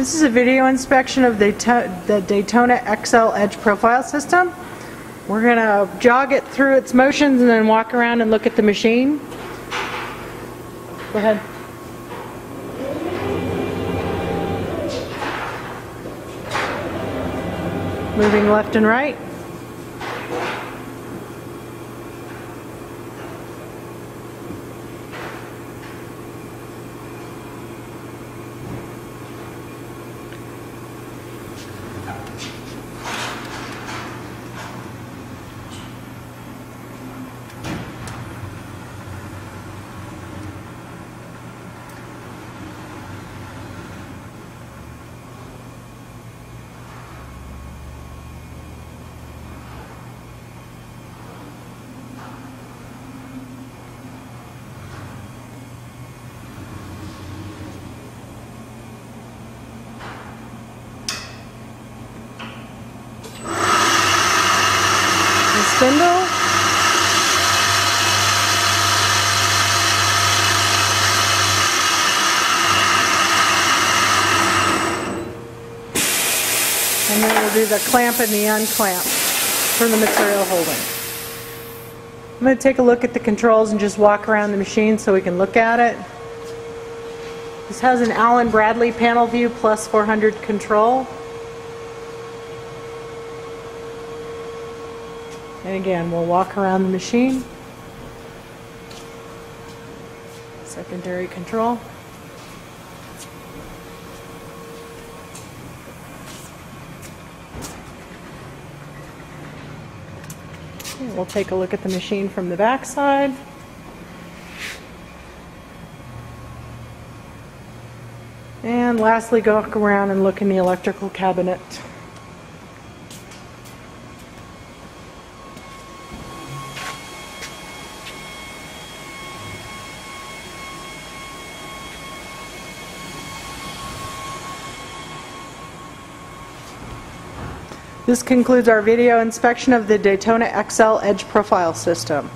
This is a video inspection of the the Daytona XL Edge Profile System. We're going to jog it through its motions and then walk around and look at the machine. Go ahead. Moving left and right. The spindle. And then we'll do the clamp and the unclamp for the material holding. I'm going to take a look at the controls and just walk around the machine so we can look at it. This has an Allen Bradley panel view plus 400 control. And again, we'll walk around the machine. Secondary control. Okay, We'll take a look at the machine from the back side. And lastly, go around and look in the electrical cabinet. This concludes our video inspection of the Daytona XL Edge Profile System.